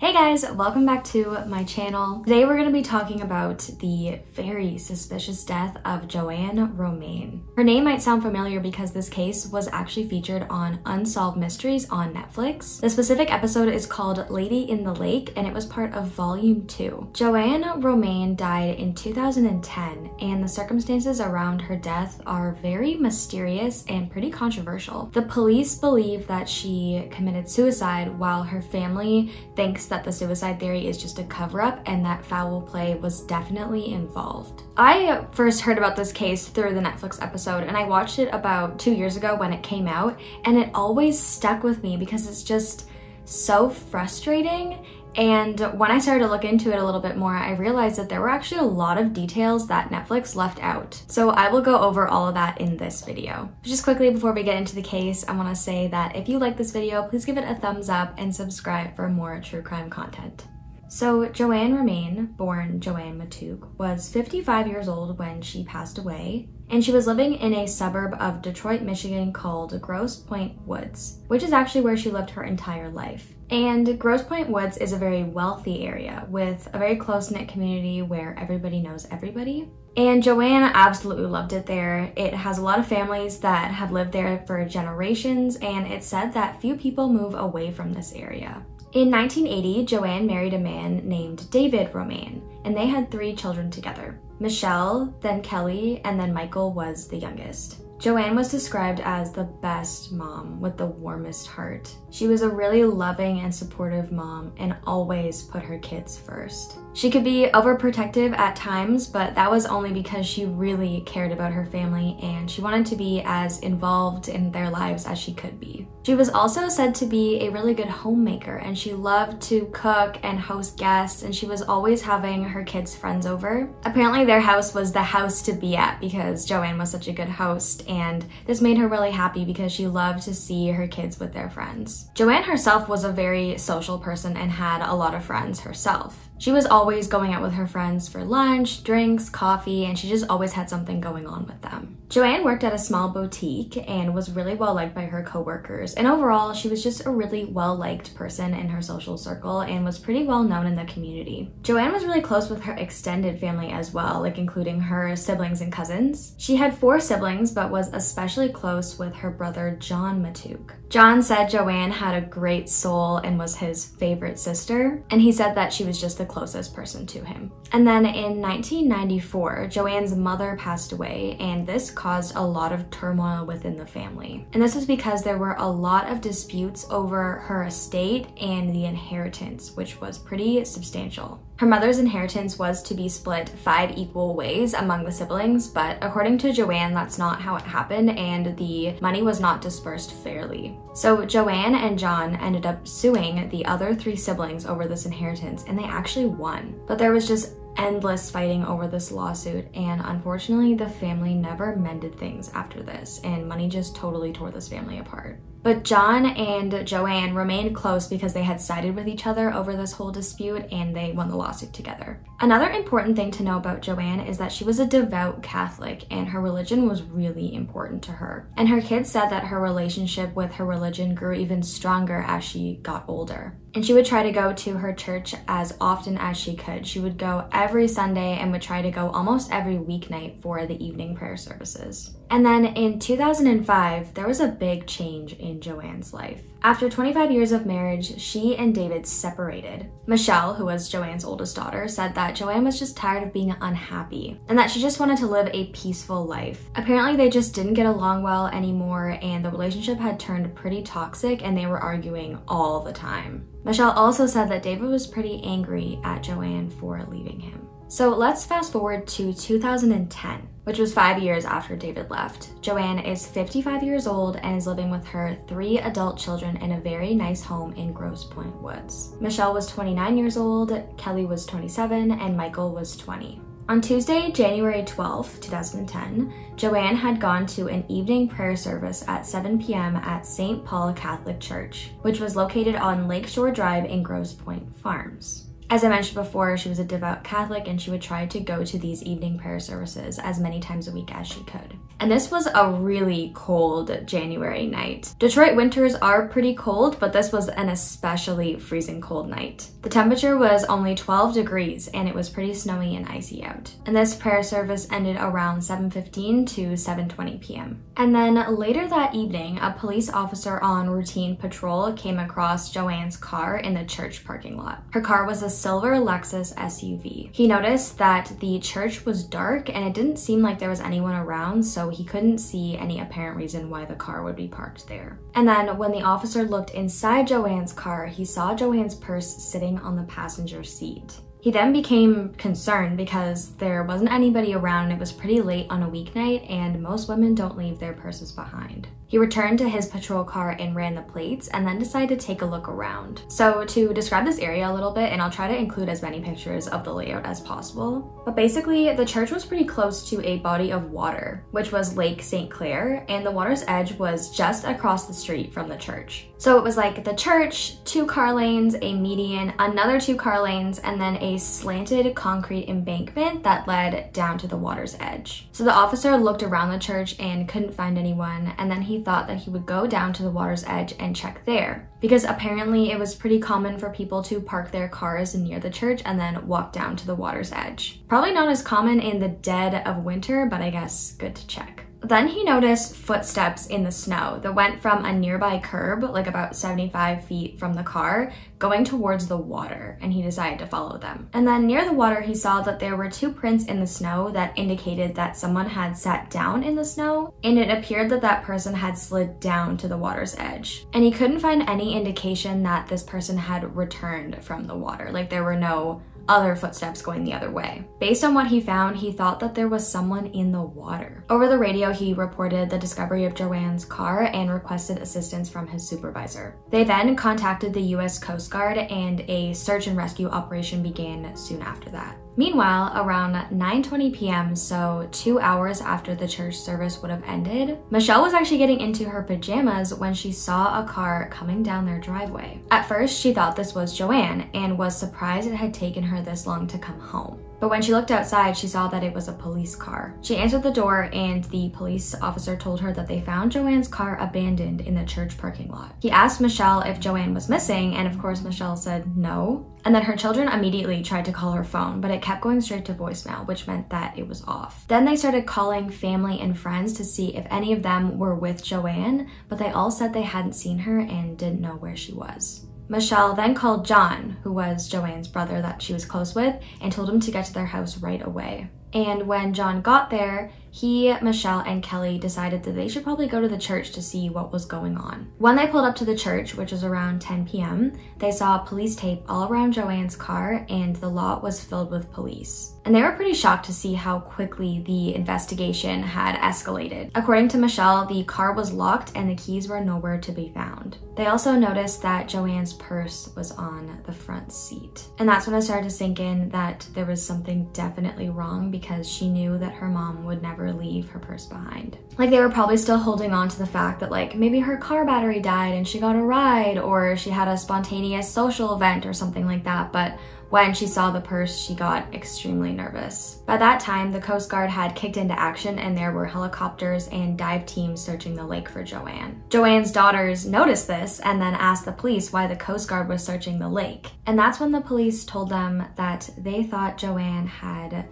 Hey guys, welcome back to my channel. Today we're going to be talking about the very suspicious death of JoAnn Romain. Her name might sound familiar because this case was actually featured on Unsolved Mysteries on Netflix. The specific episode is called Lady in the Lake and it was part of volume 2. JoAnn Romain died in 2010 and the circumstances around her death are very mysterious and pretty controversial. The police believe that she committed suicide while her family thinks that the suicide theory is just a cover up and that foul play was definitely involved. I first heard about this case through the Netflix episode and I watched it about two years ago when it came out and it always stuck with me because it's just so frustrating and when I started to look into it a little bit more, I realized that there were actually a lot of details that Netflix left out. So I will go over all of that in this video. Just quickly before we get into the case, I wanna say that if you like this video, please give it a thumbs up and subscribe for more true crime content. So JoAnn Romain, born JoAnn Matouk, was 55 years old when she passed away, and she was living in a suburb of Detroit, Michigan called Grosse Pointe Woods, which is actually where she lived her entire life. And Grosse Pointe Woods is a very wealthy area with a very close-knit community where everybody knows everybody. And JoAnn absolutely loved it there. It has a lot of families that have lived there for generations, and it's said that few people move away from this area. In 1980, JoAnn married a man named David Romain, and they had three children together. Michelle, then Kellie, and then Michael was the youngest. JoAnn was described as the best mom with the warmest heart. She was a really loving and supportive mom and always put her kids first. She could be overprotective at times, but that was only because she really cared about her family and she wanted to be as involved in their lives as she could be. She was also said to be a really good homemaker and she loved to cook and host guests and she was always having her kids' friends over. Apparently their house was the house to be at because JoAnn was such a good host and this made her really happy because she loved to see her kids with their friends. JoAnn herself was a very social person and had a lot of friends herself. She was always going out with her friends for lunch, drinks, coffee, and she just always had something going on with them. JoAnn worked at a small boutique and was really well liked by her coworkers. And overall, she was just a really well liked person in her social circle and was pretty well known in the community. JoAnn was really close with her extended family as well, like including her siblings and cousins. She had four siblings, but was especially close with her brother John Matouk. John said JoAnn had a great soul and was his favorite sister, and he said that she was just the closest person to him. And then in 1994, JoAnn's mother passed away, and this caused a lot of turmoil within the family. And this was because there were a lot of disputes over her estate and the inheritance, which was pretty substantial. Her mother's inheritance was to be split five equal ways among the siblings, but according to JoAnn, that's not how it happened, and the money was not dispersed fairly. So JoAnn and John ended up suing the other three siblings over this inheritance, and they actually won. But there was just endless fighting over this lawsuit and unfortunately the family never mended things after this and money just totally tore this family apart. But John and JoAnn remained close because they had sided with each other over this whole dispute and they won the lawsuit together. Another important thing to know about JoAnn is that she was a devout Catholic and her religion was really important to her. And her kids said that her relationship with her religion grew even stronger as she got older. And she would try to go to her church as often as she could. She would go every Sunday and would try to go almost every weeknight for the evening prayer services. And then in 2005, there was a big change in JoAnn's life. After 25 years of marriage, she and David separated. Michelle, who was JoAnn's oldest daughter, said that JoAnn was just tired of being unhappy and that she just wanted to live a peaceful life. Apparently, they just didn't get along well anymore and the relationship had turned pretty toxic and they were arguing all the time. Michelle also said that David was pretty angry at JoAnn for leaving him. So let's fast forward to 2010 which was five years after David left. JoAnn is 55 years old and is living with her three adult children in a very nice home in Grosse Pointe Woods. Michelle was 29 years old, Kellie was 27, and Michael was 20. On Tuesday, January 12, 2010, JoAnn had gone to an evening prayer service at 7 p.m. at St. Paul Catholic Church, which was located on Lakeshore Drive in Grosse Pointe Farms. As I mentioned before, she was a devout Catholic and she would try to go to these evening prayer services as many times a week as she could. And this was a really cold January night. Detroit winters are pretty cold, but this was an especially freezing cold night. The temperature was only 12 degrees and it was pretty snowy and icy out. And this prayer service ended around 7.15 to 7.20 p.m. And then later that evening, a police officer on routine patrol came across JoAnn's car in the church parking lot. Her car was a silver Lexus SUV. He noticed that the church was dark and it didn't seem like there was anyone around, so he couldn't see any apparent reason why the car would be parked there. And then when the officer looked inside JoAnn's car, he saw JoAnn's purse sitting on the passenger seat. He then became concerned because there wasn't anybody around. and It was pretty late on a weeknight, and most women don't leave their purses behind. He returned to his patrol car and ran the plates and then decided to take a look around. So to describe this area a little bit, and I'll try to include as many pictures of the layout as possible, but basically the church was pretty close to a body of water, which was Lake St. Clair, and the water's edge was just across the street from the church. So it was like the church, two car lanes, a median, another two car lanes, and then a slanted concrete embankment that led down to the water's edge. So the officer looked around the church and couldn't find anyone, and then he thought that he would go down to the water's edge and check there. Because apparently it was pretty common for people to park their cars near the church and then walk down to the water's edge. Probably not as common in the dead of winter, but I guess good to check. Then he noticed footsteps in the snow that went from a nearby curb, like about 75 feet from the car, going towards the water, and he decided to follow them. And then near the water, he saw that there were two prints in the snow that indicated that someone had sat down in the snow, and it appeared that that person had slid down to the water's edge. And he couldn't find any indication that this person had returned from the water. Like there were no other footsteps going the other way. Based on what he found, he thought that there was someone in the water. Over the radio, he reported the discovery of JoAnn's car and requested assistance from his supervisor. They then contacted the US Coast Guard and a search and rescue operation began soon after that. Meanwhile, around 9:20 p.m., so 2 hours after the church service would have ended, Michelle was actually getting into her pajamas when she saw a car coming down their driveway. At first, she thought this was JoAnn and was surprised it had taken her this long to come home. But when she looked outside, she saw that it was a police car. She answered the door and the police officer told her that they found JoAnn's car abandoned in the church parking lot. He asked Michelle if JoAnn was missing, and of course Michelle said no. And then her children immediately tried to call her phone, but it kept going straight to voicemail, which meant that it was off. Then they started calling family and friends to see if any of them were with JoAnn, but they all said they hadn't seen her and didn't know where she was. Michelle then called John, who was JoAnn's brother that she was close with, and told him to get to their house right away. And when John got there, he, Michelle, and Kellie decided that they should probably go to the church to see what was going on. When they pulled up to the church, which was around 10 p.m., they saw police tape all around JoAnn's car and the lot was filled with police. And they were pretty shocked to see how quickly the investigation had escalated. According to Michelle, the car was locked and the keys were nowhere to be found. They also noticed that JoAnn's purse was on the front seat. And that's when it started to sink in that there was something definitely wrong because she knew that her mom would never never leave her purse behind. Like they were probably still holding on to the fact that like maybe her car battery died and she got a ride or she had a spontaneous social event or something like that, but when she saw the purse, she got extremely nervous. By that time, the Coast Guard had kicked into action and there were helicopters and dive teams searching the lake for JoAnn. JoAnn's daughters noticed this and then asked the police why the Coast Guard was searching the lake. And that's when the police told them that they thought JoAnn had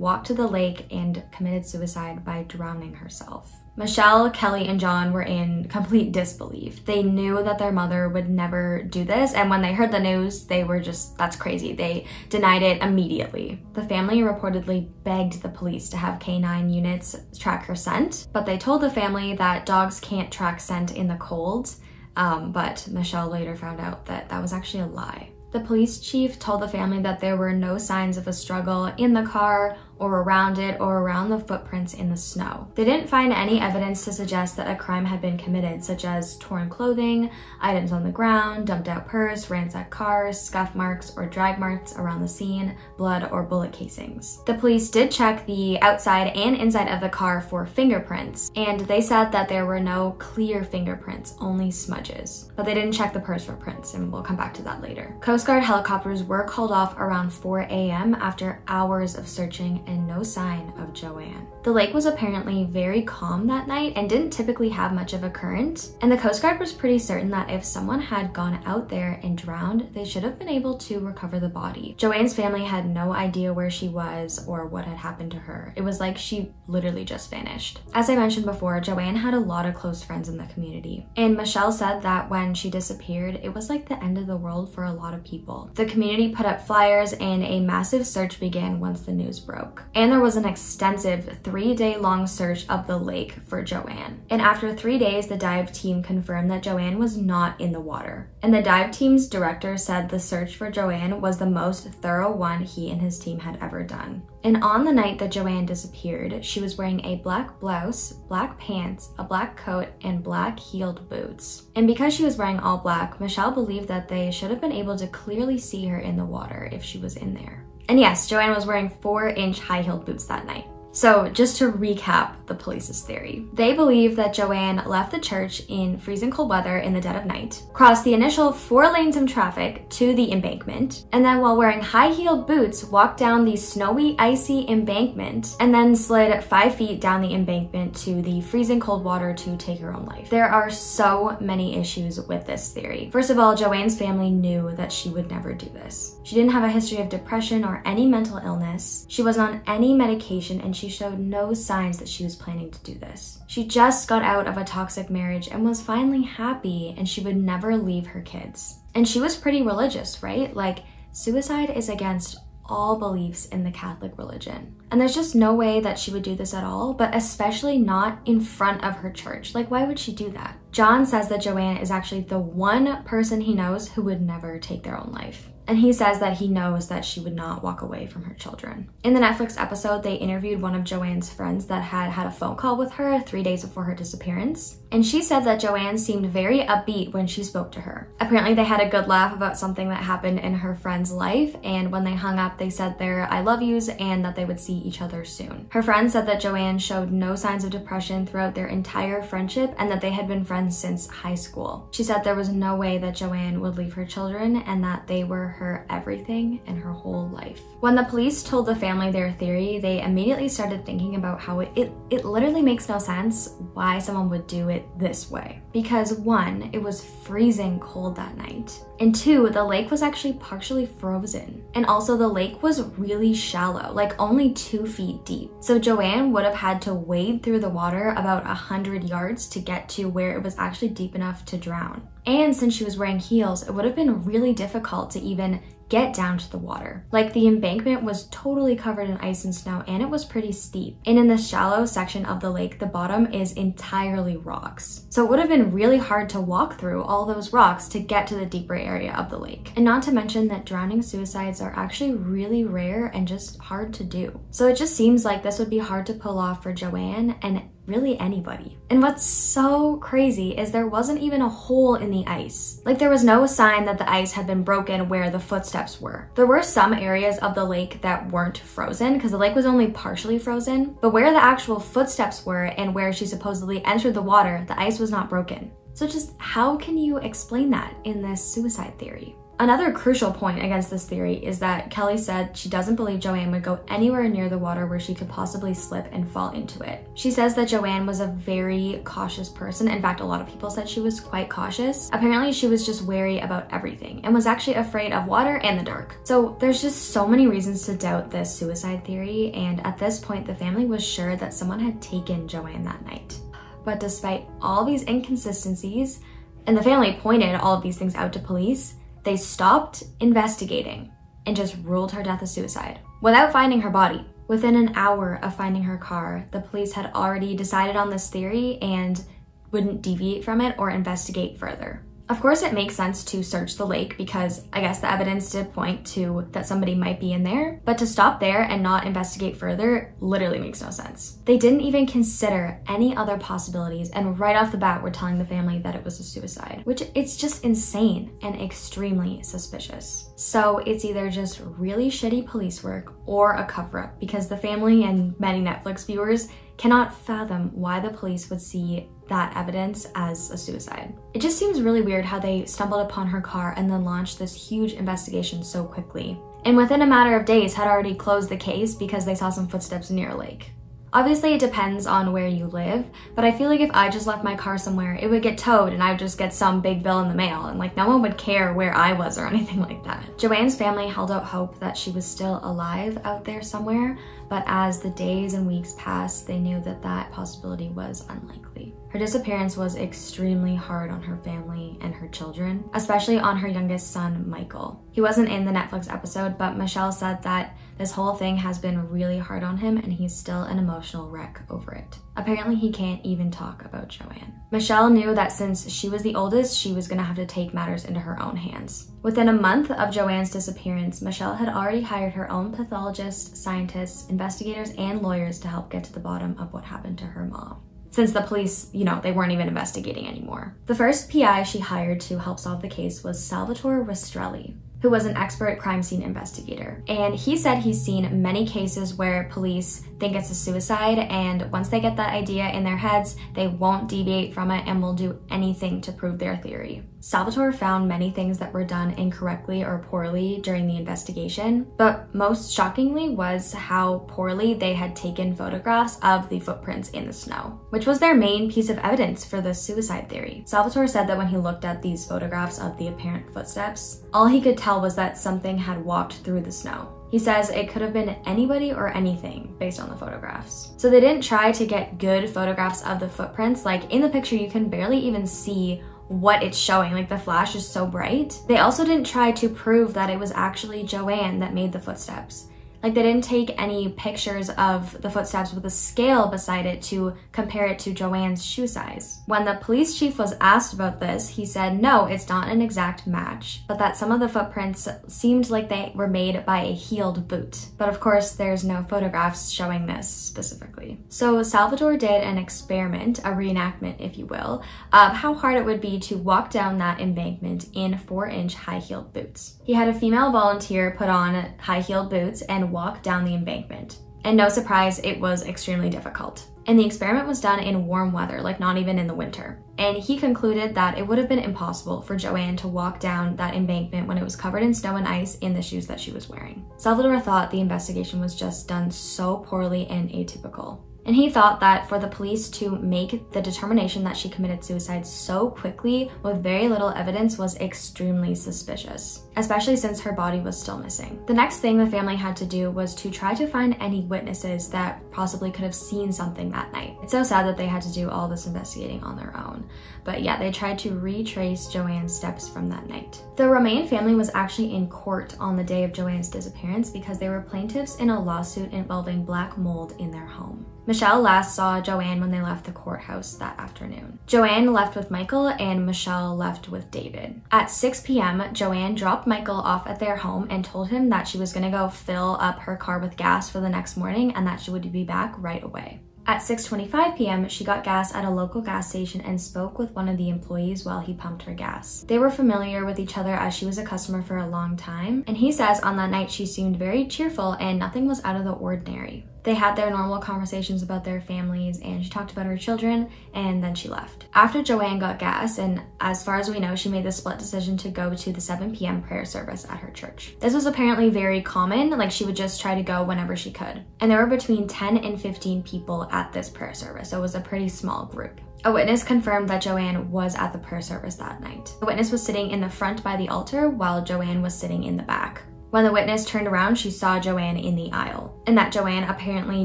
walked to the lake and committed suicide by drowning herself. Michelle, Kellie, and John were in complete disbelief. They knew that their mother would never do this, and when they heard the news, they were just, that's crazy. They denied it immediately. The family reportedly begged the police to have canine units track her scent, but they told the family that dogs can't track scent in the cold, um, but Michelle later found out that that was actually a lie. The police chief told the family that there were no signs of a struggle in the car or around it or around the footprints in the snow. They didn't find any evidence to suggest that a crime had been committed, such as torn clothing, items on the ground, dumped out purse, ransacked cars, scuff marks, or drag marks around the scene, blood, or bullet casings. The police did check the outside and inside of the car for fingerprints, and they said that there were no clear fingerprints, only smudges. But they didn't check the purse for prints, and we'll come back to that later. Coast Guard helicopters were called off around 4 a.m. after hours of searching and no sign of JoAnn. The lake was apparently very calm that night and didn't typically have much of a current, and the Coast Guard was pretty certain that if someone had gone out there and drowned, they should have been able to recover the body. JoAnn's family had no idea where she was or what had happened to her. It was like she literally just vanished. As I mentioned before, JoAnn had a lot of close friends in the community, and Michelle said that when she disappeared, it was like the end of the world for a lot of people. The community put up flyers and a massive search began once the news broke. And there was an extensive three day long search of the lake for JoAnn. And after three days, the dive team confirmed that JoAnn was not in the water. And the dive team's director said the search for JoAnn was the most thorough one he and his team had ever done. And on the night that JoAnn disappeared, she was wearing a black blouse, black pants, a black coat, and black heeled boots. And because she was wearing all black, Michelle believed that they should have been able to clearly see her in the water if she was in there. And yes, JoAnn was wearing four inch high heeled boots that night. So, just to recap the police's theory, they believe that JoAnn left the church in freezing cold weather in the dead of night, crossed the initial four lanes of traffic to the embankment, and then while wearing high heeled boots, walked down the snowy, icy embankment, and then slid five feet down the embankment to the freezing cold water to take her own life. There are so many issues with this theory. First of all, JoAnn's family knew that she would never do this. She didn't have a history of depression or any mental illness. She wasn't on any medication and she showed no signs that she was planning to do this. She just got out of a toxic marriage and was finally happy and she would never leave her kids. And she was pretty religious, right? Like, suicide is against all beliefs in the Catholic religion. And there's just no way that she would do this at all, but especially not in front of her church. Like, why would she do that? John says that JoAnn is actually the one person he knows who would never take their own life and he says that he knows that she would not walk away from her children. In the Netflix episode, they interviewed one of JoAnn's friends that had had a phone call with her three days before her disappearance, and she said that JoAnn seemed very upbeat when she spoke to her. Apparently, they had a good laugh about something that happened in her friend's life, and when they hung up, they said their I love yous and that they would see each other soon. Her friend said that JoAnn showed no signs of depression throughout their entire friendship and that they had been friends since high school. She said there was no way that JoAnn would leave her children and that they were her everything in her whole life. When the police told the family their theory, they immediately started thinking about how it, it, it literally makes no sense why someone would do it this way. Because one, it was freezing cold that night. And two, the lake was actually partially frozen. And also the lake was really shallow, like only two feet deep. So JoAnn would have had to wade through the water about a hundred yards to get to where it was actually deep enough to drown. And since she was wearing heels, it would have been really difficult to even get down to the water. Like the embankment was totally covered in ice and snow and it was pretty steep. And in the shallow section of the lake, the bottom is entirely rocks. So it would have been really hard to walk through all those rocks to get to the deeper area of the lake. And not to mention that drowning suicides are actually really rare and just hard to do. So it just seems like this would be hard to pull off for JoAnn and really anybody. And what's so crazy is there wasn't even a hole in the ice. Like there was no sign that the ice had been broken where the footsteps were. There were some areas of the lake that weren't frozen because the lake was only partially frozen, but where the actual footsteps were and where she supposedly entered the water, the ice was not broken. So just how can you explain that in this suicide theory? Another crucial point against this theory is that Kellie said she doesn't believe JoAnn would go anywhere near the water where she could possibly slip and fall into it. She says that JoAnn was a very cautious person. In fact, a lot of people said she was quite cautious. Apparently, she was just wary about everything and was actually afraid of water and the dark. So there's just so many reasons to doubt this suicide theory. And at this point, the family was sure that someone had taken JoAnn that night. But despite all these inconsistencies, and the family pointed all of these things out to police, they stopped investigating and just ruled her death a suicide without finding her body. Within an hour of finding her car, the police had already decided on this theory and wouldn't deviate from it or investigate further. Of course, it makes sense to search the lake because I guess the evidence did point to that somebody might be in there, but to stop there and not investigate further literally makes no sense. They didn't even consider any other possibilities and right off the bat were telling the family that it was a suicide, which it's just insane and extremely suspicious. So it's either just really shitty police work or a cover up because the family and many Netflix viewers cannot fathom why the police would see that evidence as a suicide. It just seems really weird how they stumbled upon her car and then launched this huge investigation so quickly. And within a matter of days had already closed the case because they saw some footsteps near a lake. Obviously, it depends on where you live, but I feel like if I just left my car somewhere, it would get towed and I would just get some big bill in the mail, and like no one would care where I was or anything like that. JoAnn's family held out hope that she was still alive out there somewhere, but as the days and weeks passed, they knew that that possibility was unlikely. Her disappearance was extremely hard on her family and her children, especially on her youngest son, Michael. He wasn't in the Netflix episode, but Michelle said that this whole thing has been really hard on him and he's still an emotional wreck over it. Apparently, he can't even talk about JoAnn. Michelle knew that since she was the oldest, she was gonna have to take matters into her own hands. Within a month of JoAnn's disappearance, Michelle had already hired her own pathologists, scientists, investigators, and lawyers to help get to the bottom of what happened to her mom since the police, you know, they weren't even investigating anymore. The first PI she hired to help solve the case was Salvatore Rastrelli who was an expert crime scene investigator. And he said he's seen many cases where police think it's a suicide, and once they get that idea in their heads, they won't deviate from it and will do anything to prove their theory. Salvatore found many things that were done incorrectly or poorly during the investigation, but most shockingly was how poorly they had taken photographs of the footprints in the snow, which was their main piece of evidence for the suicide theory. Salvatore said that when he looked at these photographs of the apparent footsteps, all he could tell was that something had walked through the snow. He says it could have been anybody or anything based on the photographs. So they didn't try to get good photographs of the footprints. Like in the picture, you can barely even see what it's showing. Like the flash is so bright. They also didn't try to prove that it was actually JoAnn that made the footsteps. Like they didn't take any pictures of the footsteps with a scale beside it to compare it to JoAnn's shoe size. When the police chief was asked about this, he said no, it's not an exact match, but that some of the footprints seemed like they were made by a heeled boot. But of course, there's no photographs showing this specifically. So Salvatore did an experiment, a reenactment if you will, of how hard it would be to walk down that embankment in four inch high heeled boots. He had a female volunteer put on high heeled boots and walk down the embankment. And no surprise, it was extremely difficult. And the experiment was done in warm weather, like not even in the winter. And he concluded that it would have been impossible for JoAnn to walk down that embankment when it was covered in snow and ice in the shoes that she was wearing. Salvatore thought the investigation was just done so poorly and atypical. And he thought that for the police to make the determination that she committed suicide so quickly with very little evidence was extremely suspicious especially since her body was still missing. The next thing the family had to do was to try to find any witnesses that possibly could have seen something that night. It's so sad that they had to do all this investigating on their own. But yeah, they tried to retrace JoAnn's steps from that night. The Romain family was actually in court on the day of JoAnn's disappearance because they were plaintiffs in a lawsuit involving black mold in their home. Michelle last saw JoAnn when they left the courthouse that afternoon. JoAnn left with Michael and Michelle left with David. At 6 p.m., JoAnn dropped Michael off at their home and told him that she was gonna go fill up her car with gas for the next morning and that she would be back right away. At 6.25 p.m., she got gas at a local gas station and spoke with one of the employees while he pumped her gas. They were familiar with each other as she was a customer for a long time, and he says on that night she seemed very cheerful and nothing was out of the ordinary. They had their normal conversations about their families and she talked about her children and then she left. After JoAnn got gas, and as far as we know, she made the split decision to go to the 7 p.m. prayer service at her church. This was apparently very common, like she would just try to go whenever she could. And there were between 10 and 15 people at this prayer service, so it was a pretty small group. A witness confirmed that JoAnn was at the prayer service that night. The witness was sitting in the front by the altar while JoAnn was sitting in the back. When the witness turned around, she saw JoAnn in the aisle, and that JoAnn apparently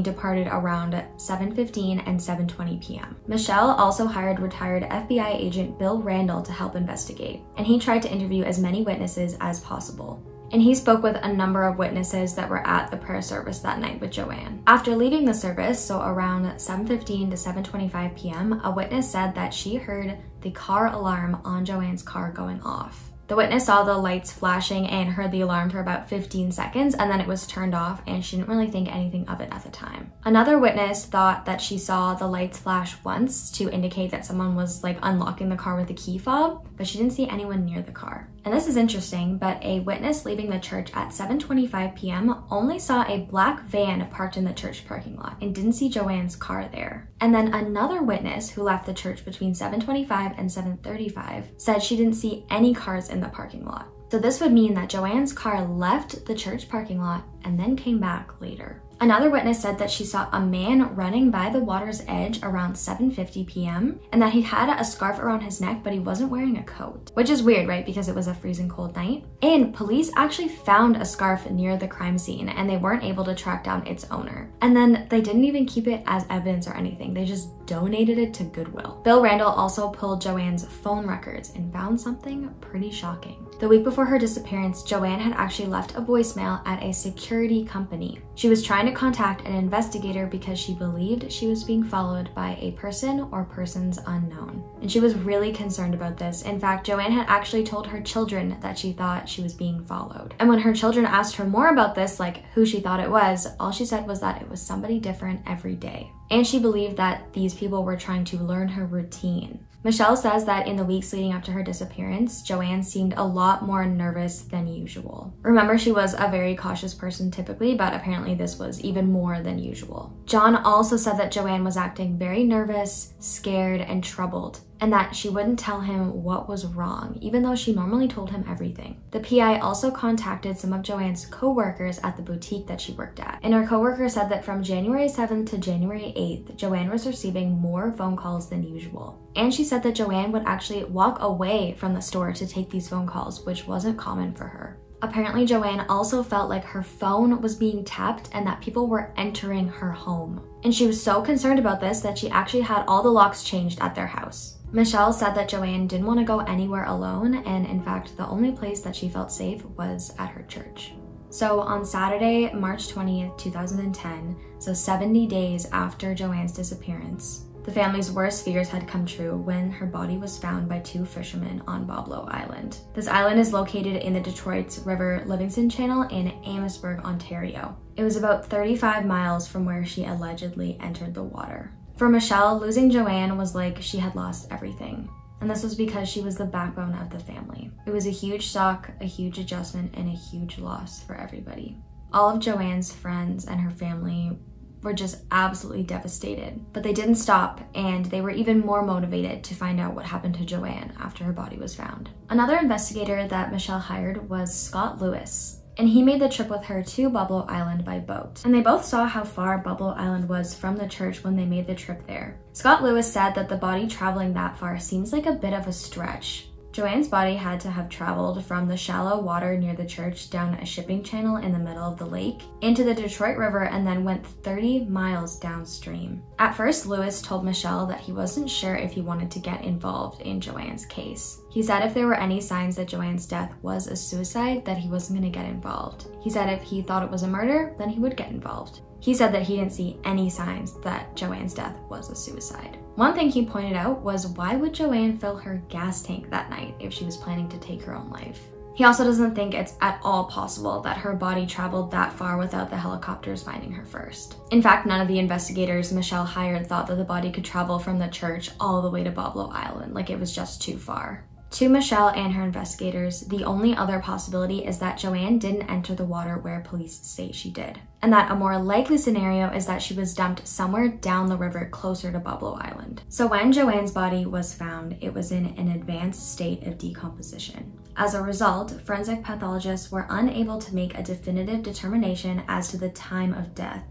departed around 7.15 and 7.20 p.m. Michelle also hired retired FBI agent Bill Randall to help investigate, and he tried to interview as many witnesses as possible. and he spoke with a number of witnesses that were at the prayer service that night with JoAnn. After leaving the service, so around 7.15 to 7.25 p.m., a witness said that she heard the car alarm on JoAnn's car going off. The witness saw the lights flashing and heard the alarm for about 15 seconds and then it was turned off and she didn't really think anything of it at the time. Another witness thought that she saw the lights flash once to indicate that someone was like unlocking the car with a key fob, but she didn't see anyone near the car. And this is interesting, but a witness leaving the church at 7.25 p.m. only saw a black van parked in the church parking lot and didn't see JoAnn's car there. And then another witness who left the church between 7.25 and 7.35 said she didn't see any cars in the parking lot. So this would mean that JoAnn's car left the church parking lot and then came back later. Another witness said that she saw a man running by the water's edge around 7.50 p.m. and that he had a scarf around his neck, but he wasn't wearing a coat, which is weird, right? Because it was a freezing cold night. And police actually found a scarf near the crime scene and they weren't able to track down its owner. And then they didn't even keep it as evidence or anything. They just donated it to Goodwill. Bill Randall also pulled JoAnn's phone records and found something pretty shocking. The week before her disappearance, JoAnn had actually left a voicemail at a security company. She was trying to contact an investigator because she believed she was being followed by a person or persons unknown. And she was really concerned about this. In fact, JoAnn had actually told her children that she thought she was being followed. And when her children asked her more about this, like who she thought it was, all she said was that it was somebody different every day. And she believed that these people were trying to learn her routine. Michelle says that in the weeks leading up to her disappearance, JoAnn seemed a lot more nervous than usual. Remember, she was a very cautious person typically, but apparently this was even more than usual. John also said that JoAnn was acting very nervous, scared, and troubled, and that she wouldn't tell him what was wrong, even though she normally told him everything. The PI also contacted some of JoAnn's co-workers at the boutique that she worked at, and her co-worker said that from January 7th to January 8th, JoAnn was receiving more phone calls than usual. And she said that JoAnn would actually walk away from the store to take these phone calls, which wasn't common for her. Apparently, JoAnn also felt like her phone was being tapped and that people were entering her home. And she was so concerned about this that she actually had all the locks changed at their house. Michelle said that JoAnn didn't want to go anywhere alone, and in fact, the only place that she felt safe was at her church. So on Saturday, March 20th, 2010, so 70 days after JoAnn's disappearance, the family's worst fears had come true when her body was found by two fishermen on Boblo Island. This island is located in the Detroit's River Livingston Channel in Amherstburg, Ontario. It was about 35 miles from where she allegedly entered the water. For Michelle, losing JoAnn was like she had lost everything. And this was because she was the backbone of the family. It was a huge shock, a huge adjustment, and a huge loss for everybody. All of JoAnn's friends and her family were just absolutely devastated. But they didn't stop, and they were even more motivated to find out what happened to JoAnn after her body was found. Another investigator that Michelle hired was Scott Lewis and he made the trip with her to Boblo Island by boat. And they both saw how far Boblo Island was from the church when they made the trip there. Scott Lewis said that the body traveling that far seems like a bit of a stretch, JoAnn's body had to have traveled from the shallow water near the church down a shipping channel in the middle of the lake into the Detroit River and then went 30 miles downstream. At first, Lewis told Michelle that he wasn't sure if he wanted to get involved in JoAnn's case. He said if there were any signs that JoAnn's death was a suicide, that he wasn't going to get involved. He said if he thought it was a murder, then he would get involved. He said that he didn't see any signs that JoAnn's death was a suicide. One thing he pointed out was why would JoAnn fill her gas tank that night if she was planning to take her own life? He also doesn't think it's at all possible that her body traveled that far without the helicopters finding her first. In fact, none of the investigators Michelle hired thought that the body could travel from the church all the way to Boblo Island, like it was just too far. To Michelle and her investigators, the only other possibility is that JoAnn didn't enter the water where police say she did, and that a more likely scenario is that she was dumped somewhere down the river closer to Boblo Island. So when JoAnn's body was found, it was in an advanced state of decomposition. As a result, forensic pathologists were unable to make a definitive determination as to the time of death,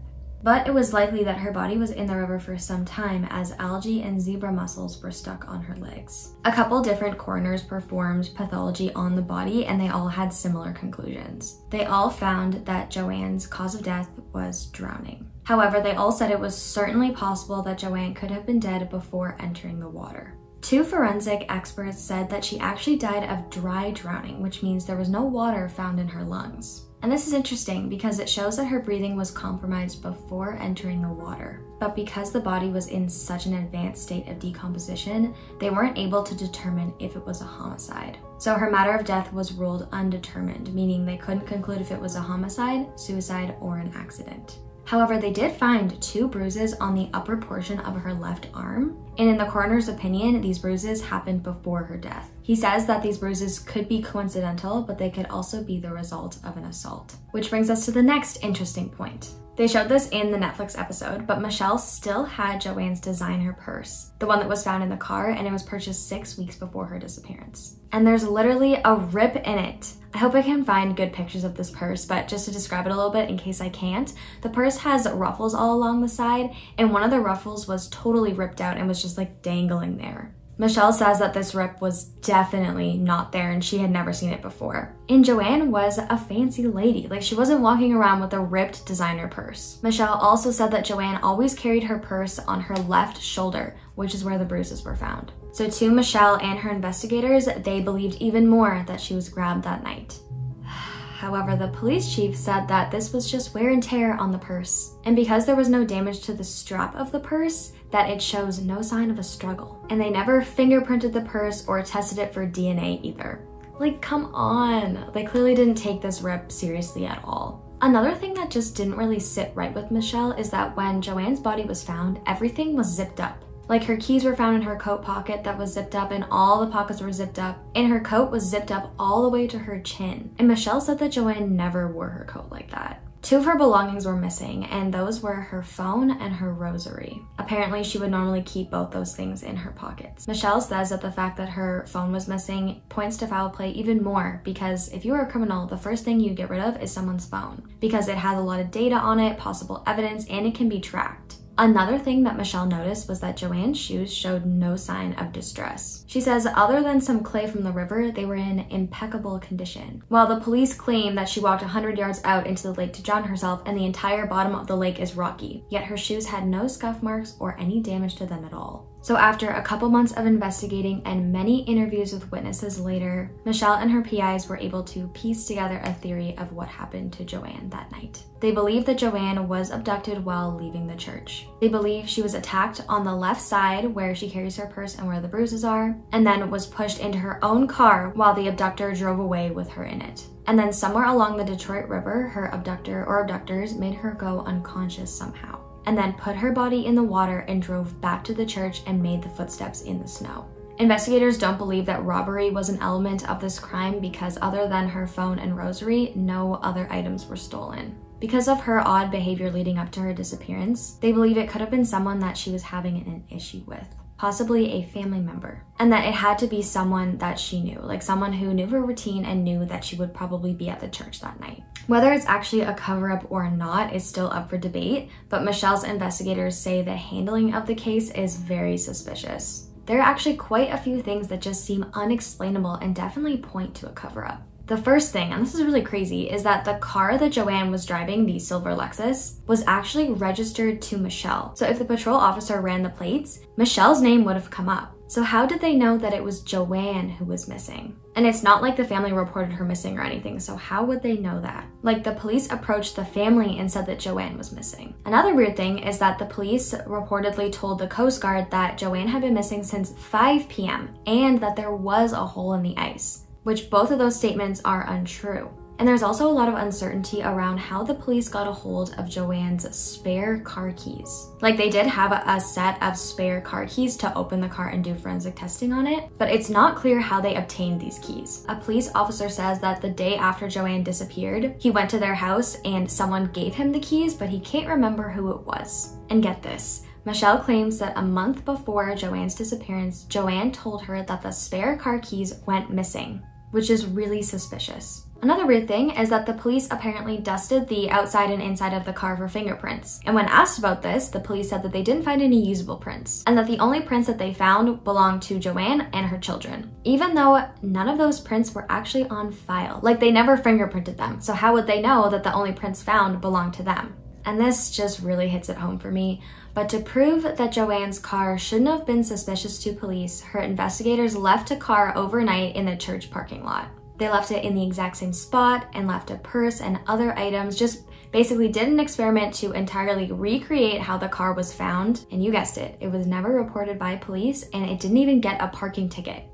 but it was likely that her body was in the river for some time as algae and zebra mussels were stuck on her legs. A couple different coroners performed pathology on the body and they all had similar conclusions. They all found that JoAnn's cause of death was drowning. However, they all said it was certainly possible that JoAnn could have been dead before entering the water. Two forensic experts said that she actually died of dry drowning, which means there was no water found in her lungs. And this is interesting because it shows that her breathing was compromised before entering the water. But because the body was in such an advanced state of decomposition, they weren't able to determine if it was a homicide. So her matter of death was ruled undetermined, meaning they couldn't conclude if it was a homicide, suicide, or an accident. However, they did find two bruises on the upper portion of her left arm, and in the coroner's opinion, these bruises happened before her death. He says that these bruises could be coincidental, but they could also be the result of an assault. Which brings us to the next interesting point. They showed this in the Netflix episode, but Michelle still had JoAnn's designer purse, the one that was found in the car, and it was purchased six weeks before her disappearance. And there's literally a rip in it. I hope I can find good pictures of this purse, but just to describe it a little bit in case I can't, the purse has ruffles all along the side, and one of the ruffles was totally ripped out and was just like dangling there. Michelle says that this rip was definitely not there and she had never seen it before. And JoAnn was a fancy lady, like she wasn't walking around with a ripped designer purse. Michelle also said that JoAnn always carried her purse on her left shoulder, which is where the bruises were found. So to Michelle and her investigators, they believed even more that she was grabbed that night. However, the police chief said that this was just wear and tear on the purse. And because there was no damage to the strap of the purse, that it shows no sign of a struggle. And they never fingerprinted the purse or tested it for DNA either. Like, come on. They clearly didn't take this rip seriously at all. Another thing that just didn't really sit right with Michelle is that when JoAnn's body was found, everything was zipped up. Like her keys were found in her coat pocket that was zipped up and all the pockets were zipped up and her coat was zipped up all the way to her chin. And Michelle said that JoAnn never wore her coat like that. Two of her belongings were missing, and those were her phone and her rosary. Apparently, she would normally keep both those things in her pockets. Michelle says that the fact that her phone was missing points to foul play even more because if you are a criminal, the first thing you get rid of is someone's phone because it has a lot of data on it, possible evidence, and it can be tracked. Another thing that Michelle noticed was that JoAnn's shoes showed no sign of distress. She says other than some clay from the river, they were in impeccable condition. While the police claim that she walked 100 yards out into the lake to drown herself and the entire bottom of the lake is rocky, yet her shoes had no scuff marks or any damage to them at all. So after a couple months of investigating and many interviews with witnesses later, Michelle and her PIs were able to piece together a theory of what happened to JoAnn that night. They believe that JoAnn was abducted while leaving the church. They believe she was attacked on the left side where she carries her purse and where the bruises are, and then was pushed into her own car while the abductor drove away with her in it. And then somewhere along the Detroit River, her abductor or abductors made her go unconscious somehow and then put her body in the water and drove back to the church and made the footsteps in the snow. Investigators don't believe that robbery was an element of this crime because other than her phone and rosary, no other items were stolen. Because of her odd behavior leading up to her disappearance, they believe it could have been someone that she was having an issue with possibly a family member, and that it had to be someone that she knew, like someone who knew her routine and knew that she would probably be at the church that night. Whether it's actually a cover up or not is still up for debate, but Michelle's investigators say the handling of the case is very suspicious. There are actually quite a few things that just seem unexplainable and definitely point to a cover up. The first thing, and this is really crazy, is that the car that JoAnn was driving, the silver Lexus, was actually registered to Michelle. So if the patrol officer ran the plates, Michelle's name would have come up. So how did they know that it was JoAnn who was missing? And it's not like the family reported her missing or anything, so how would they know that? Like the police approached the family and said that JoAnn was missing. Another weird thing is that the police reportedly told the Coast Guard that JoAnn had been missing since 5 p.m. and that there was a hole in the ice which both of those statements are untrue. And there's also a lot of uncertainty around how the police got a hold of JoAnn's spare car keys. Like they did have a, set of spare car keys to open the car and do forensic testing on it, but it's not clear how they obtained these keys. A police officer says that the day after JoAnn disappeared, he went to their house and someone gave him the keys, but he can't remember who it was. And get this, Michelle claims that a month before JoAnn's disappearance, JoAnn told her that the spare car keys went missing which is really suspicious. Another weird thing is that the police apparently dusted the outside and inside of the car for fingerprints. And when asked about this, the police said that they didn't find any usable prints and that the only prints that they found belonged to JoAnn and her children. Even though none of those prints were actually on file, like they never fingerprinted them. So how would they know that the only prints found belonged to them? And this just really hits it home for me But to prove that JoAnn's car shouldn't have been suspicious to police, her investigators left a car overnight in the church parking lot. They left it in the exact same spot and left a purse and other items, just basically did an experiment to entirely recreate how the car was found. And you guessed it, it was never reported by police and it didn't even get a parking ticket.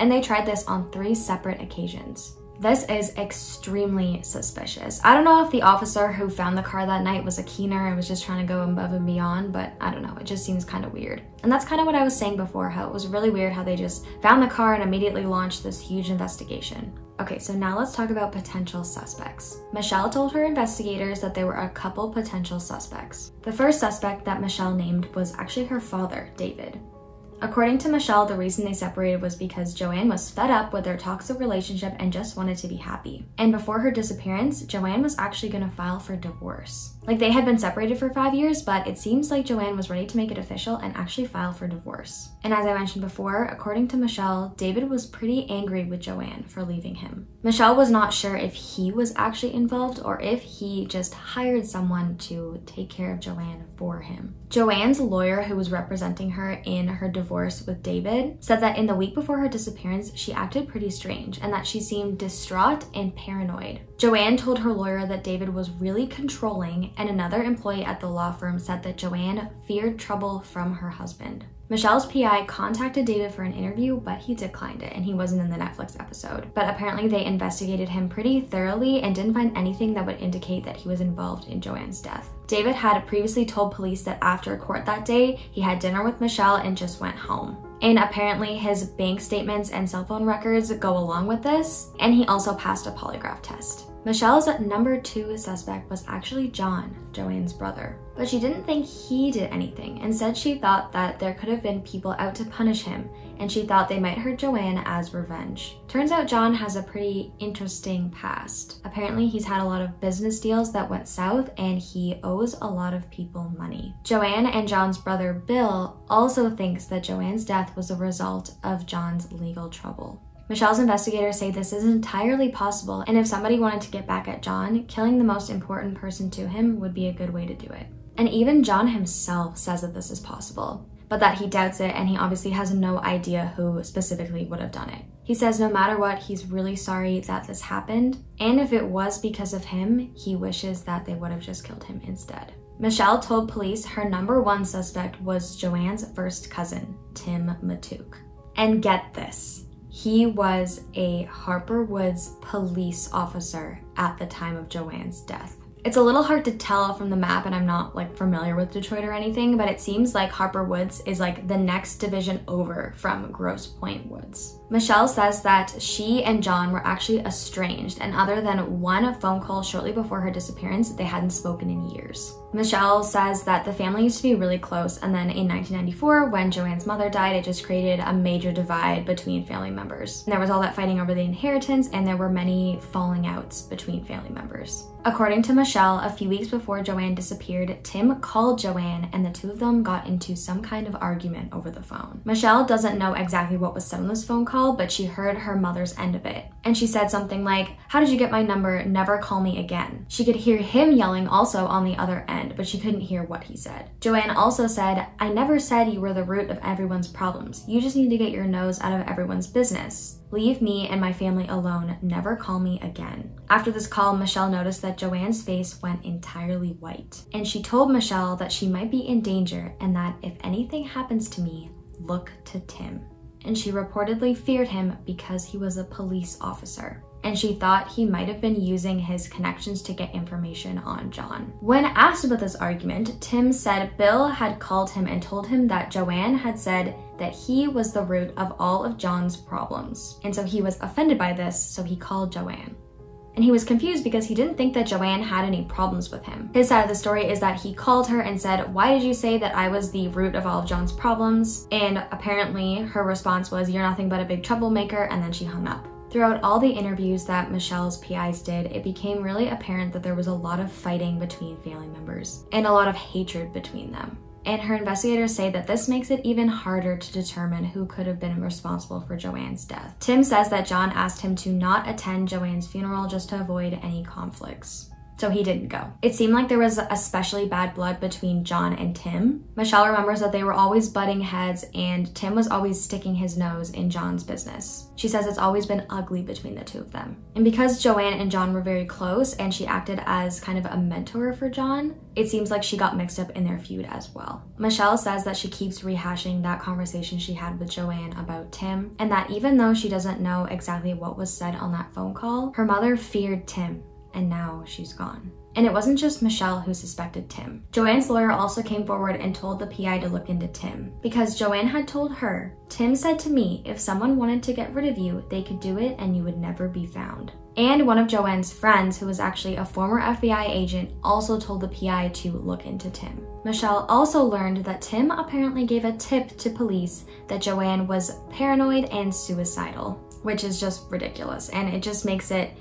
And they tried this on three separate occasions. This is extremely suspicious. I don't know if the officer who found the car that night was a keener and was just trying to go above and beyond, but I don't know, it just seems kind of weird. And that's kind of what I was saying before, how it was really weird how they just found the car and immediately launched this huge investigation. Okay, so now let's talk about potential suspects. Michelle told her investigators that there were a couple potential suspects. The first suspect that Michelle named was actually her father, David. According to Michelle, the reason they separated was because JoAnn was fed up with their toxic relationship and just wanted to be happy. And before her disappearance, JoAnn was actually going to file for divorce. Like they had been separated for five years, but it seems like JoAnn was ready to make it official and actually file for divorce. And as I mentioned before, according to Michelle, David was pretty angry with JoAnn for leaving him. Michelle was not sure if he was actually involved or if he just hired someone to take care of JoAnn for him. JoAnn's lawyer, who was representing her in her divorce with David, said that in the week before her disappearance, she acted pretty strange and that she seemed distraught and paranoid. JoAnn told her lawyer that David was really controlling, and another employee at the law firm said that JoAnn feared trouble from her husband. Michelle's PI contacted David for an interview, but he declined it and he wasn't in the Netflix episode. But apparently, they investigated him pretty thoroughly and didn't find anything that would indicate that he was involved in JoAnn's death. David had previously told police that after court that day, he had dinner with Michelle and just went home. And apparently, his bank statements and cell phone records go along with this, and he also passed a polygraph test. Michelle's number two suspect was actually John, JoAnn's brother. But she didn't think he did anything. Instead, she thought that there could have been people out to punish him, and she thought they might hurt JoAnn as revenge. Turns out John has a pretty interesting past. Apparently, he's had a lot of business deals that went south, and he owes a lot of people money. JoAnn and John's brother Bill also thinks that JoAnn's death was a result of John's legal trouble. Michelle's investigators say this is entirely possible, and if somebody wanted to get back at John, killing the most important person to him would be a good way to do it. And even John himself says that this is possible, but that he doubts it and he obviously has no idea who specifically would have done it. He says no matter what, he's really sorry that this happened, and if it was because of him, he wishes that they would have just killed him instead. Michelle told police her number one suspect was JoAnn's first cousin, Tim Matouk. And get this, he was a Harper Woods police officer at the time of JoAnn's death. It's a little hard to tell from the map and I'm not like familiar with Detroit or anything, but it seems like Harper Woods is like the next division over from Grosse Pointe Woods. Michelle says that she and John were actually estranged, and other than one phone call shortly before her disappearance, they hadn't spoken in years. Michelle says that the family used to be really close, and then in 1994, when JoAnn's mother died, it just created a major divide between family members. And there was all that fighting over the inheritance, and there were many falling outs between family members. According to Michelle, a few weeks before JoAnn disappeared, Tim called JoAnn and the two of them got into some kind of argument over the phone. Michelle doesn't know exactly what was said on this phone call, but she heard her mother's end of it. And she said something like, How did you get my number? Never call me again. She could hear him yelling also on the other end, but she couldn't hear what he said. JoAnn also said, I never said you were the root of everyone's problems. You just need to get your nose out of everyone's business. Leave me and my family alone. Never call me again. After this call, Michelle noticed that JoAnn's face went entirely white. And she told Michelle that she might be in danger and that if anything happens to me, look to Tim. And she reportedly feared him because he was a police officer and she thought he might have been using his connections to get information on John. When asked about this argument, Tim said Bill had called him and told him that JoAnn had said that he was the root of all of John's problems. And so he was offended by this, so he called JoAnn. And he was confused because he didn't think that JoAnn had any problems with him. His side of the story is that he called her and said, Why did you say that I was the root of all of John's problems? And apparently her response was, You're nothing but a big troublemaker, and then she hung up. Throughout all the interviews that Michelle's PIs did, it became really apparent that there was a lot of fighting between family members and a lot of hatred between them and her investigators say that this makes it even harder to determine who could have been responsible for JoAnn's death. Tim says that John asked him to not attend JoAnn's funeral just to avoid any conflicts. So he didn't go. It seemed like there was especially bad blood between John and Tim. Michelle remembers that they were always butting heads and Tim was always sticking his nose in John's business. She says it's always been ugly between the two of them. And because JoAnn and John were very close and she acted as kind of a mentor for John, it seems like she got mixed up in their feud as well. Michelle says that she keeps rehashing that conversation she had with JoAnn about Tim, and that even though she doesn't know exactly what was said on that phone call, her mother feared Tim, and now she's gone. And it wasn't just Michelle who suspected Tim. JoAnn's lawyer also came forward and told the PI to look into Tim because JoAnn had told her, Tim said to me, if someone wanted to get rid of you, they could do it and you would never be found. And one of JoAnn's friends, who was actually a former FBI agent, also told the PI to look into Tim. Michelle also learned that Tim apparently gave a tip to police that JoAnn was paranoid and suicidal, which is just ridiculous. And it just makes it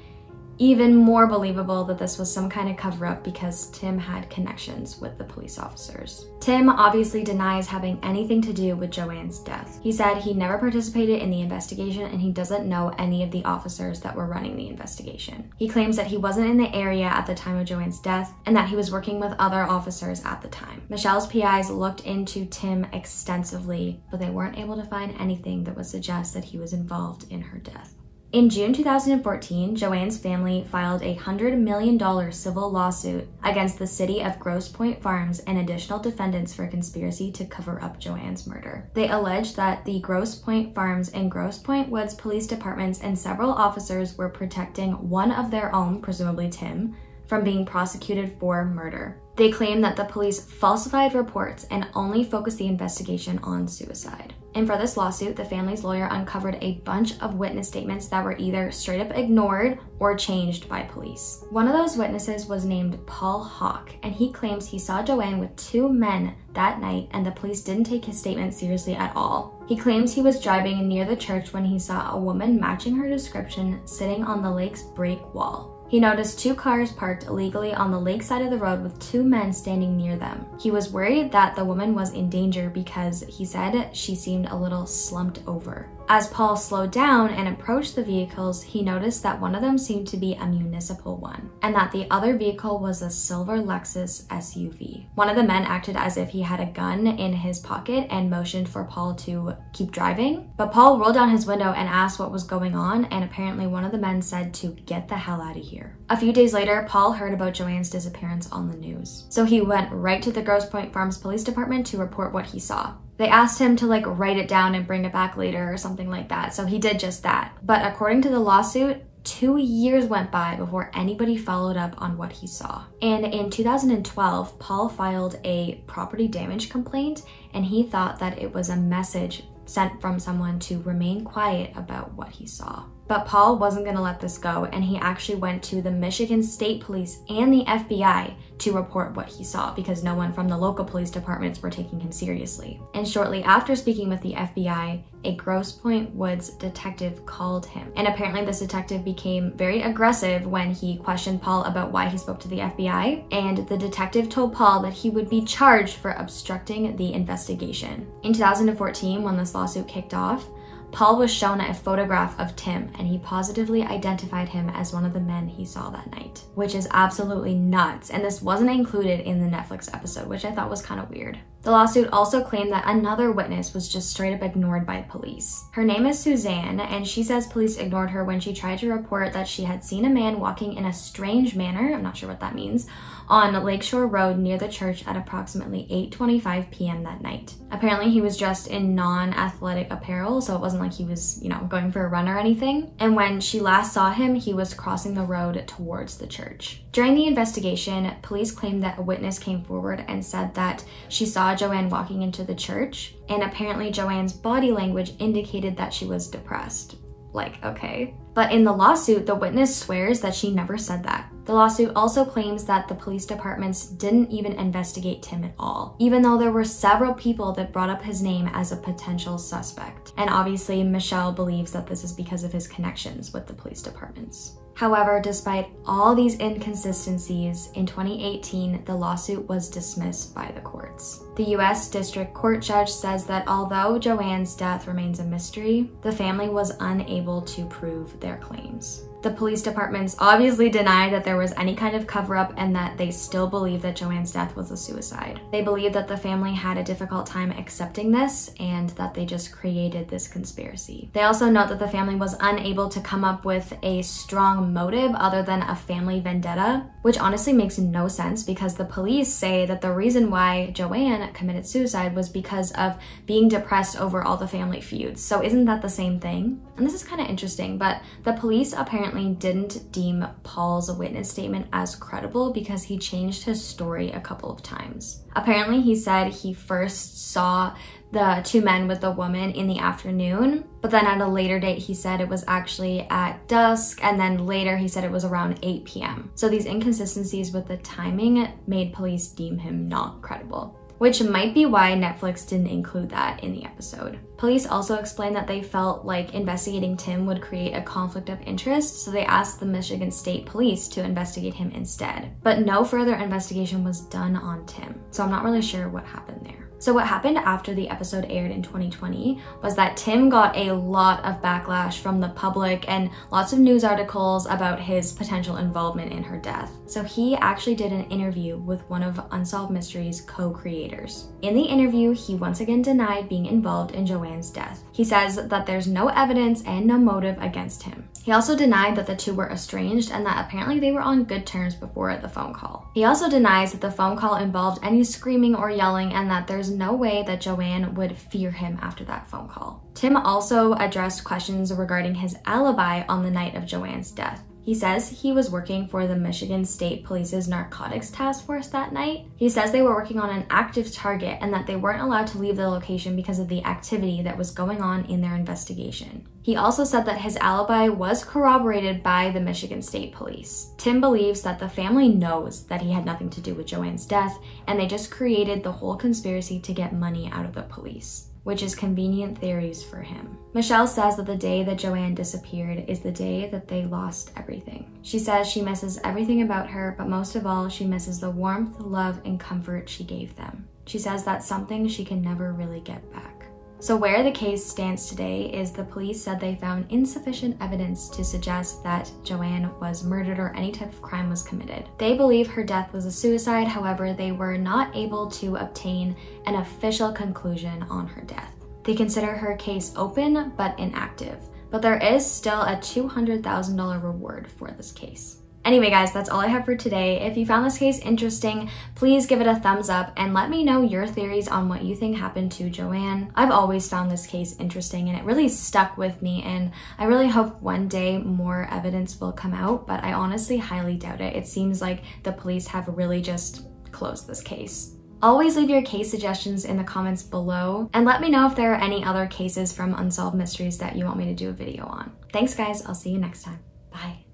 even more believable that this was some kind of cover up because Tim had connections with the police officers. Tim obviously denies having anything to do with JoAnn's death. He said he never participated in the investigation and he doesn't know any of the officers that were running the investigation. He claims that he wasn't in the area at the time of JoAnn's death and that he was working with other officers at the time. Michelle's PIs looked into Tim extensively, but they weren't able to find anything that would suggest that he was involved in her death. In June 2014, JoAnn's family filed a $100 million civil lawsuit against the city of Grosse Pointe Farms and additional defendants for conspiracy to cover up JoAnn's murder. They alleged that the Grosse Pointe Farms and Grosse Pointe Woods police departments and several officers were protecting one of their own, presumably Tim, from being prosecuted for murder. They claim that the police falsified reports and only focused the investigation on suicide. And for this lawsuit, the family's lawyer uncovered a bunch of witness statements that were either straight up ignored or changed by police. One of those witnesses was named Paul Hawk, and he claims he saw JoAnn with two men that night and the police didn't take his statement seriously at all. He claims he was driving near the church when he saw a woman matching her description sitting on the lake's break wall. He noticed two cars parked illegally on the lake side of the road with two men standing near them. He was worried that the woman was in danger because he said she seemed a little slumped over. As Paul slowed down and approached the vehicles, he noticed that one of them seemed to be a municipal one, and that the other vehicle was a silver Lexus SUV. One of the men acted as if he had a gun in his pocket and motioned for Paul to keep driving, but Paul rolled down his window and asked what was going on, and apparently one of the men said to get the hell out of here. A few days later, Paul heard about JoAnn's disappearance on the news, so he went right to the Grosse Pointe Farms Police Department to report what he saw. They asked him to like write it down and bring it back later or something like that. So he did just that. But according to the lawsuit, two years went by before anybody followed up on what he saw. And in 2012, Paul filed a property damage complaint and he thought that it was a message sent from someone to remain quiet about what he saw. But Paul wasn't going to let this go, and he actually went to the Michigan State Police and the FBI to report what he saw because no one from the local police departments were taking him seriously. And shortly after speaking with the FBI, a Grosse Pointe Woods detective called him. And apparently, this detective became very aggressive when he questioned Paul about why he spoke to the FBI. And the detective told Paul that he would be charged for obstructing the investigation. In 2014, when this lawsuit kicked off, Paul was shown a photograph of Tim and he positively identified him as one of the men he saw that night, which is absolutely nuts. And this wasn't included in the Netflix episode, which I thought was kind of weird. The lawsuit also claimed that another witness was just straight up ignored by police. Her name is Suzanne, and she says police ignored her when she tried to report that she had seen a man walking in a strange manner, I'm not sure what that means, on Lakeshore Road near the church at approximately 8.25 p.m. that night. Apparently he was dressed in non-athletic apparel, so it wasn't like he was, you know, going for a run or anything. And when she last saw him, he was crossing the road towards the church. During the investigation, police claimed that a witness came forward and said that she saw JoAnn walking into the church, and apparently JoAnn's body language indicated that she was depressed. Like, okay. But in the lawsuit, the witness swears that she never said that. The lawsuit also claims that the police departments didn't even investigate Tim at all, even though there were several people that brought up his name as a potential suspect. And obviously, Michelle believes that this is because of his connections with the police departments. However, despite all these inconsistencies, in 2018, the lawsuit was dismissed by the courts. The US District Court judge says that although JoAnn's death remains a mystery, the family was unable to prove their claims. The police departments obviously denied that there was any kind of cover up and that they still believe that JoAnn's death was a suicide. They believe that the family had a difficult time accepting this and that they just created this conspiracy. They also note that the family was unable to come up with a strong motive other than a family vendetta, which honestly makes no sense because the police say that the reason why JoAnn committed suicide was because of being depressed over all the family feuds. So isn't that the same thing? And this is kind of interesting, but the police apparently didn't deem Paul's witness statement as credible because he changed his story a couple of times. Apparently, he said he first saw the two men with the woman in the afternoon, but then at a later date, he said it was actually at dusk, and then later he said it was around 8 p.m. So these inconsistencies with the timing made police deem him not credible which might be why Netflix didn't include that in the episode. Police also explained that they felt like investigating Tim would create a conflict of interest, so they asked the Michigan State Police to investigate him instead. But no further investigation was done on Tim, so I'm not really sure what happened there. So what happened after the episode aired in 2020 was that Tim got a lot of backlash from the public and lots of news articles about his potential involvement in her death. So he actually did an interview with one of Unsolved Mysteries co-creators. In the interview, he once again denied being involved in JoAnn's death. He says that there's no evidence and no motive against him. He also denied that the two were estranged and that apparently they were on good terms before the phone call. He also denies that the phone call involved any screaming or yelling and that there's no way that JoAnn would fear him after that phone call. Tim also addressed questions regarding his alibi on the night of JoAnn's death. He says he was working for the Michigan State Police's narcotics task force that night. He says they were working on an active target and that they weren't allowed to leave the location because of the activity that was going on in their investigation. He also said that his alibi was corroborated by the Michigan State Police. Tim believes that the family knows that he had nothing to do with JoAnn's death and they just created the whole conspiracy to get money out of the police which is convenient theories for him. Michelle says that the day that JoAnn disappeared is the day that they lost everything. She says she misses everything about her, but most of all, she misses the warmth, love, and comfort she gave them. She says that's something she can never really get back. So where the case stands today is the police said they found insufficient evidence to suggest that JoAnn was murdered or any type of crime was committed. They believe her death was a suicide, however, they were not able to obtain an official conclusion on her death. They consider her case open but inactive, but there is still a $200,000 reward for this case. Anyway, guys, that's all I have for today. If you found this case interesting, please give it a thumbs up and let me know your theories on what you think happened to JoAnn. I've always found this case interesting and it really stuck with me and I really hope one day more evidence will come out, but I honestly highly doubt it. It seems like the police have really just closed this case. Always leave your case suggestions in the comments below and let me know if there are any other cases from Unsolved Mysteries that you want me to do a video on. Thanks guys, I'll see you next time. Bye.